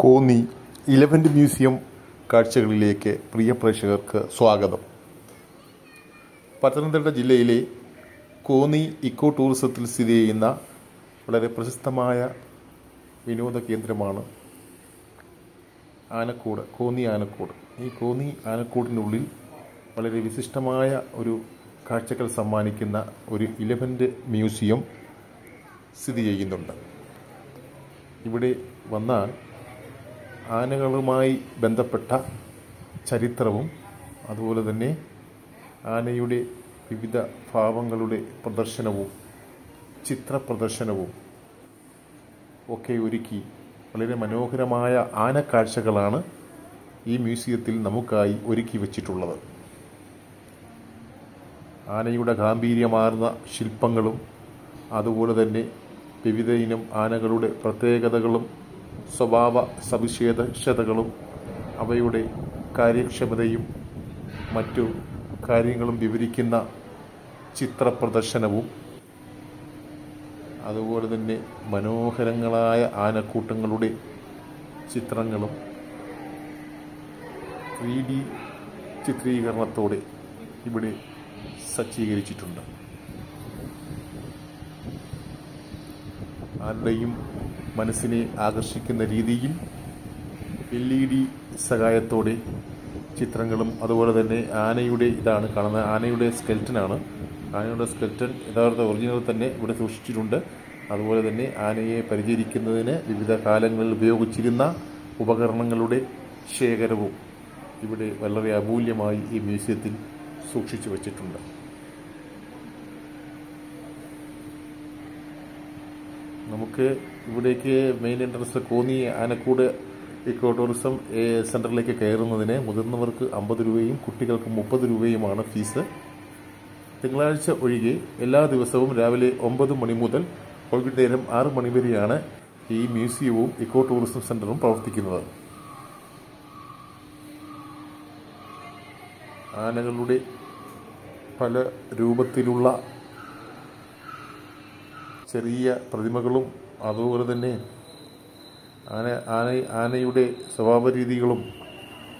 Konni ഇലവന്റ് museum കാഴ്ചകളിലേക്ക് പ്രിയ പ്രേക്ഷകർക്ക് സ്വാഗതം. പത്തനംതിട്ട ജില്ലയിലെ കോന്നി ഇക്കോ ടൂറിസത്തിൽ സ്ഥിതി ചെയ്യുന്ന വളരെ പ്രശസ്തമായ വിനോദ കേന്ദ്രമാണ് ആനക്കൂട് കോന്നി ആനക്കൂട്. ഈ കോന്നി ആനക്കൂടിനുള്ളിൽ വളരെ വിശിഷ്ടമായ ഒരു കാഴ്ചകൾ സമ്മാനിക്കുന്ന ഒരു ഇലവന്റ് മ്യൂസിയം സ്ഥിതി ചെയ്യുന്നുണ്ട്. ഇവിടെ വന്നാൽ ആനകളുമായി ബന്ധപ്പെട്ട ചരിത്രവും അതുപോലെ തന്നെ ആനയുടെ വിവിധ ഭാവങ്ങളുടെ പ്രദർശനവും ചിത്ര പ്രദർശനവും ഒക്കെ ഒരുക്കി വളരെ മനോഹരമായ ആനക്കാഴ്ചകളാണ് ഈ മ്യൂസിയത്തിൽ നമുക്കായി ഒരുക്കി വച്ചിട്ടുള്ളത്. ആനയുടെ ഗാംഭീര്യമാർന്ന ശില്പങ്ങളും അതുപോലെ തന്നെ വിവിധ ഇനം ആനകളുടെ പ്രത്യേകതകളും സ്വഭാവ സവിശേഷതകളും അവയുടെ കാര്യക്ഷമതയും മറ്റു കാര്യങ്ങളും വിവരിക്കുന്ന ചിത്രപ്രദർശനവും അതുപോലെ തന്നെ മനോഹരങ്ങളായ ആനക്കൂട്ടങ്ങളുടെ ചിത്രങ്ങളും ത്രീ ഡി ചിത്രീകരണത്തോടെ ഇവിടെ സജ്ജീകരിച്ചിട്ടുണ്ട്. ആരുടെയും മനസ്സിനെ ആകർഷിക്കുന്ന രീതിയിൽ എൽ ഇ ഡി സഹായത്തോടെ ചിത്രങ്ങളും അതുപോലെ തന്നെ ആനയുടെ ഇതാണ് കാണുന്നത്. ആനയുടെ സ്കെൽറ്റനാണ്. ആനയുടെ സ്കെൽറ്റൻ യഥാർത്ഥ ഒറിജിനൽ തന്നെ ഇവിടെ സൂക്ഷിച്ചിട്ടുണ്ട്. അതുപോലെ തന്നെ ആനയെ പരിചരിക്കുന്നതിന് വിവിധ കാലങ്ങളിൽ ഉപയോഗിച്ചിരുന്ന ഉപകരണങ്ങളുടെ ശേഖരവും ഇവിടെ വളരെ അമൂല്യമായി ഈ മ്യൂസിയത്തിൽ സൂക്ഷിച്ചു വച്ചിട്ടുണ്ട്. നമുക്ക് ഇവിടേക്ക് main entrance Konni Anakkoodu eco tourism സെന്ററിലേക്ക് കയറുന്നതിന് മുതിർന്നവർക്ക് അമ്പത് രൂപയും കുട്ടികൾക്ക് മുപ്പത് രൂപയുമാണ് ഫീസ്. തിങ്കളാഴ്ച ഒഴികെ എല്ലാ ദിവസവും രാവിലെ ഒമ്പത് മണി മുതൽ വൈകുന്നേരം ആറ് മണി വരെയാണ് ഈ മ്യൂസിയവും ഇക്കോ ടൂറിസം സെന്ററും പ്രവർത്തിക്കുന്നത്. ആനകളുടെ പല രൂപത്തിലുള്ള ചെറിയ പ്രതിമകളും അതുപോലെ തന്നെ ആന ആന ആനയുടെ സ്വഭാവ രീതികളും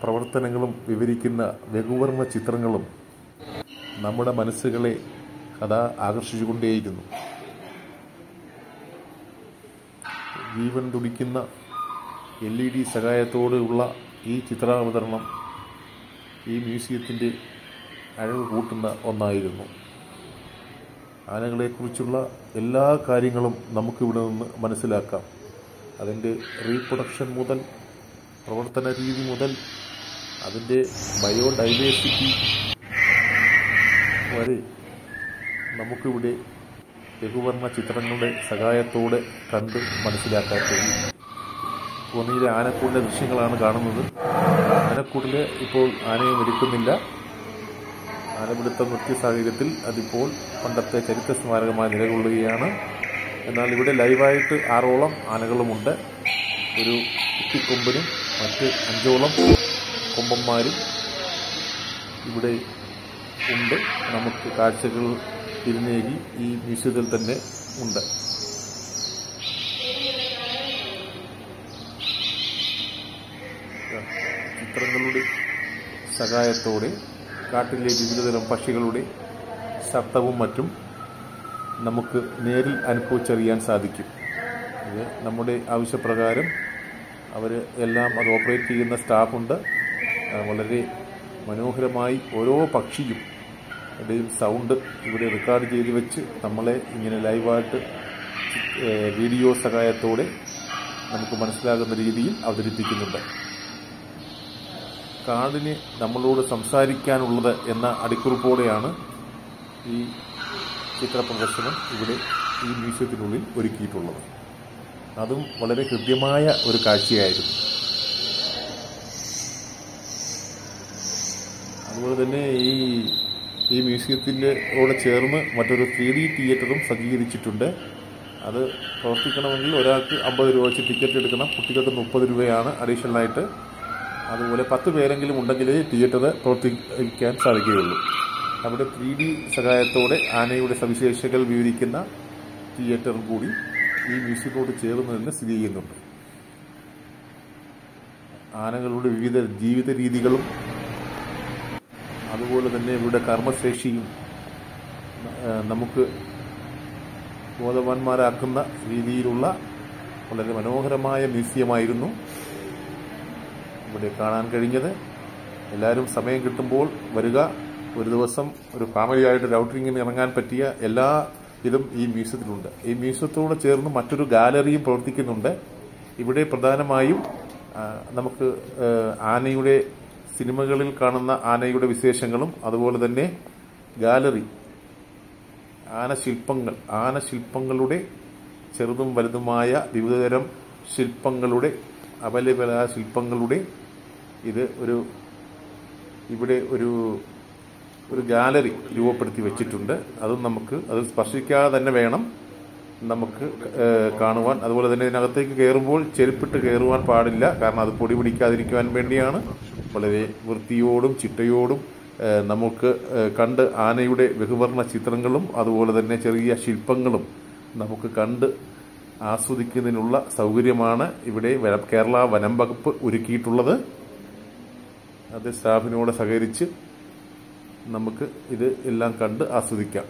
പ്രവർത്തനങ്ങളും വിവരിക്കുന്ന ലഘുവർമ്മ ചിത്രങ്ങളും നമ്മുടെ മനസ്സുകളെ കഥ ആകർഷിച്ചുകൊണ്ടേയിരുന്നു. ജീവൻ തുടിക്കുന്ന എൽ ഇ ഡി സഹായത്തോടെയുള്ള ഈ ചിത്രാവതരണം ഈ മ്യൂസിയത്തിന്റെ അഴവ് കൂട്ടുന്ന ഒന്നായിരുന്നു. ആനകളെക്കുറിച്ചുള്ള എല്ലാ കാര്യങ്ങളും നമുക്കിവിടെ നിന്ന് മനസ്സിലാക്കാം. അതിന്റെ റീപ്രൊഡക്ഷൻ മുതൽ പ്രവർത്തന രീതി മുതൽ അതിന്റെ ബയോഡൈവേഴ്സിറ്റി വരെ നമുക്കിവിടെ ലഘുവർണ ചിത്രങ്ങളുടെ സഹായത്തോടെ കണ്ട് മനസ്സിലാക്കാൻ കഴിയും. കോന്നിയിലെ ആനക്കൂടിന്റെ ദൃശ്യങ്ങളാണ് കാണുന്നത്. ആനക്കൂടിൽ ഇപ്പോൾ ആനയെ ഒരുക്കുന്നില്ല ആനപിടുത്ത നിർത്തിയ സാഹചര്യത്തിൽ അതിപ്പോൾ പണ്ടത്തെ ചരിത്ര സ്മാരകമായി നിലകൊള്ളുകയാണ്. എന്നാൽ ഇവിടെ ലൈവായിട്ട് ആറോളം ആനകളുമുണ്ട്. ഒരു കുട്ടിക്കൊമ്പനും മറ്റ് അഞ്ചോളം കൊമ്പന്മാരും ഇവിടെ ഉണ്ട്. നമുക്ക് കാഴ്ചകൾ തിരിഞ്ഞേകി ഈ മ്യൂസിയത്തിൽ തന്നെ ഉണ്ട്. ചിത്രങ്ങളുടെ സഹായത്തോടെ കാട്ടിലെ വിവിധതരം പക്ഷികളുടെ ശബ്ദവും മറ്റും നമുക്ക് നേരിൽ അനുഭവിച്ചറിയാൻ സാധിക്കും. ഇത് നമ്മുടെ ആവശ്യപ്രകാരം അവർ എല്ലാം അത് ഓപ്പറേറ്റ് ചെയ്യുന്ന സ്റ്റാഫുണ്ട്. വളരെ മനോഹരമായി ഓരോ പക്ഷിയും അതിന്റെയും സൗണ്ട് ഇവിടെ റെക്കോർഡ് ചെയ്ത് വെച്ച് നമ്മളെ ഇങ്ങനെ ലൈവായിട്ട് വീഡിയോ സഹായത്തോടെ നമുക്ക് മനസ്സിലാകുന്ന രീതിയിൽ അവതരിപ്പിക്കുന്നുണ്ട്. കാടിന് നമ്മളോട് സംസാരിക്കാനുള്ളത് എന്ന അടിക്കുറിപ്പോടെയാണ് ഈ ചിത്ര പ്രദർശനം ഇവിടെ ഈ മ്യൂസിയത്തിനുള്ളിൽ ഒരുക്കിയിട്ടുള്ളത്. അതും വളരെ ഹൃദ്യമായ ഒരു കാഴ്ചയായിരുന്നു. അതുപോലെ തന്നെ ഈ ഈ മ്യൂസിയത്തിനോട് ചേർന്ന് മറ്റൊരു ത്രീ ഡി തിയേറ്ററും സജ്ജീകരിച്ചിട്ടുണ്ട്. അത് പ്രവർത്തിക്കണമെങ്കിൽ ഒരാൾക്ക് അമ്പത് രൂപ വെച്ച് ടിക്കറ്റ് എടുക്കണം. കുട്ടികൾക്ക് മുപ്പത് രൂപയാണ് അഡീഷണലായിട്ട് അതുപോലെ പത്ത് പേരെങ്കിലും ഉണ്ടെങ്കിലേ തിയേറ്റർ പ്രവർത്തിക്കാൻ സാധിക്കുകയുള്ളൂ. അവിടെ ത്രീ ഡി സഹായത്തോടെ ആനയുടെ സവിശേഷതകൾ വിവരിക്കുന്ന തിയേറ്ററും കൂടി ഈ മ്യൂസിയത്തോട് ചേർന്ന് തന്നെ സ്ഥിതി ചെയ്യുന്നുണ്ട്. ആനകളുടെ വിവിധ ജീവിത രീതികളും അതുപോലെ തന്നെ ഇവരുടെ കർമ്മശേഷിയും നമുക്ക് ബോധവാന്മാരാക്കുന്ന രീതിയിലുള്ള വളരെ മനോഹരമായ മ്യൂസിയമായിരുന്നു. ഇവിടെ കാണാൻ കഴിഞ്ഞത്. എല്ലാവരും സമയം കിട്ടുമ്പോൾ വരിക. ഒരു ദിവസം ഒരു ഫാമിലിയായിട്ട് ആയിട്ട് ഔട്ടിങ്ങിന് ഇറങ്ങാൻ പറ്റിയ എല്ലാ ഇതും ഈ മ്യൂസിയത്തിലുണ്ട്. ഈ മ്യൂസിയത്തോട് ചേർന്ന് മറ്റൊരു ഗാലറിയും പ്രവർത്തിക്കുന്നുണ്ട്. ഇവിടെ പ്രധാനമായും നമുക്ക് ആനയുടെ സിനിമകളിൽ കാണുന്ന ആനയുടെ വിശേഷങ്ങളും അതുപോലെ തന്നെ ഗാലറി ആനശില്പങ്ങൾ ആനശില്പങ്ങളുടെ ചെറുതും വലുതുമായ വിവിധതരം ശില്പങ്ങളുടെ അപലപല ശില്പങ്ങളുടെ ഇത് ഒരു ഇവിടെ ഒരു ഒരു ഗാലറി രൂപപ്പെടുത്തി വെച്ചിട്ടുണ്ട്. അതും നമുക്ക് അത് സ്പർശിക്കാതെ തന്നെ വേണം നമുക്ക് കാണുവാൻ. അതുപോലെ തന്നെ ഇതിനകത്തേക്ക് കയറുമ്പോൾ ചെരുപ്പിട്ട് കയറുവാൻ പാടില്ല. കാരണം അത് പൊടി പിടിക്കാതിരിക്കുവാൻ വേണ്ടിയാണ്. വളരെ വൃത്തിയോടും ചിട്ടയോടും നമുക്ക് കണ്ട് ആനയുടെ ബഹുവർണ ചിത്രങ്ങളും അതുപോലെ തന്നെ ചെറിയ ശില്പങ്ങളും നമുക്ക് കണ്ട് ആസ്വദിക്കുന്നതിനുള്ള സൗകര്യമാണ് ഇവിടെ കേരള വനം വകുപ്പ് ഒരുക്കിയിട്ടുള്ളത്. അത് സ്റ്റാഫിനോട് സഹകരിച്ച് നമുക്ക് ഇത് എല്ലാം കണ്ട് ആസ്വദിക്കാം.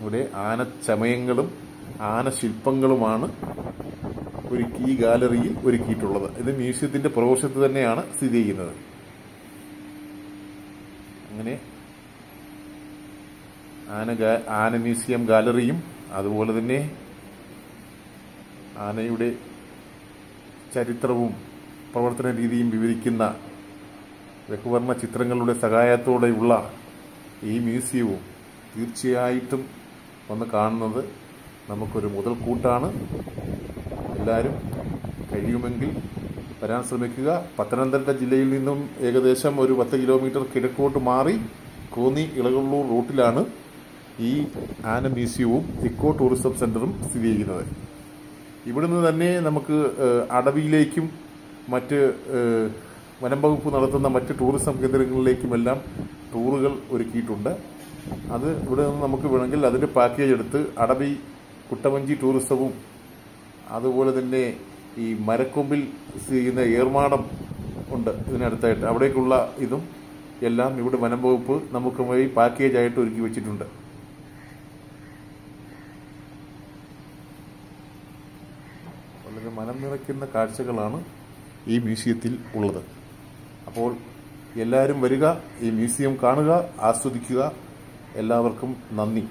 ഇവിടെ ആനച്ചമയങ്ങളും ആനശില്പങ്ങളുമാണ് ഒരുക്കി ഈ ഗാലറിയിൽ ഒരുക്കിയിട്ടുള്ളത്. ഇത് മ്യൂസിയത്തിന്റെ പ്രവേശത്ത് തന്നെയാണ് സ്ഥിതി ചെയ്യുന്നത്. അങ്ങനെ ആന ആന മ്യൂസിയം ഗാലറിയും അതുപോലെ തന്നെ ആനയുടെ ചരിത്രവും പ്രവർത്തന രീതിയും വിവരിക്കുന്ന രഘുവർണ ചിത്രങ്ങളുടെ സഹായത്തോടെയുള്ള ഈ മ്യൂസിയവും തീർച്ചയായിട്ടും വന്ന് കാണുന്നത് നമുക്കൊരു മുതൽക്കൂട്ടാണ്. എല്ലാവരും കഴിയുമെങ്കിൽ വരാൻ ശ്രമിക്കുക. പത്തനംതിട്ട ജില്ലയിൽ നിന്നും ഏകദേശം ഒരു പത്ത് കിലോമീറ്റർ കിഴക്കോട്ട് മാറി കോന്നി ഇളകുള്ളൂർ റൂട്ടിലാണ് ഈ ആന മ്യൂസിയവും ഇക്കോ ടൂറിസം സെന്ററും സ്ഥിതി ചെയ്യുന്നത്. ഇവിടുന്ന് തന്നെ നമുക്ക് അടവിയിലേക്കും മറ്റ് വനംവകുപ്പ് വനം വകുപ്പ് നടത്തുന്ന മറ്റ് ടൂറിസം കേന്ദ്രങ്ങളിലേക്കുമെല്ലാം ടൂറുകൾ ഒരുക്കിയിട്ടുണ്ട്. അത് ഇവിടെ നിന്ന് നമുക്ക് വേണമെങ്കിൽ അതിന്റെ പാക്കേജ് എടുത്ത് അടവി കുട്ടമഞ്ചി ടൂറിസവും അതുപോലെ തന്നെ ഈ മരക്കൊമ്പിൽ ചെയ്യുന്ന ഏർമാടം ഉണ്ട് ഇതിനടുത്തായിട്ട്. അവിടേക്കുള്ള ഇതും എല്ലാം ഇവിടെ വനം വകുപ്പ് നമുക്കുമായി പാക്കേജായിട്ട് ഒരുക്കി വെച്ചിട്ടുണ്ട്. വളരെ മനം നിറയ്ക്കുന്ന കാഴ്ചകളാണ് ഈ മ്യൂസിയത്തിൽ ഉള്ളത്. അപ്പോൾ എല്ലാവരും വരിക ഈ മ്യൂസിയം കാണുക ആസ്വദിക്കുക. എല്ലാവർക്കും നന്ദി.